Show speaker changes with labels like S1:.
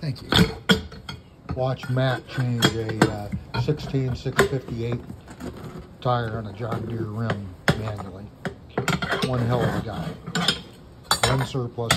S1: Thank you. Watch Matt change a uh, 16 658 tire on a John Deere rim manually. One hell of a guy. One surplus.